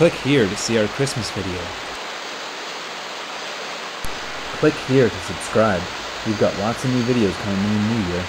Click here to see our Christmas video. Click here to subscribe. We've got lots of new videos coming in the new year.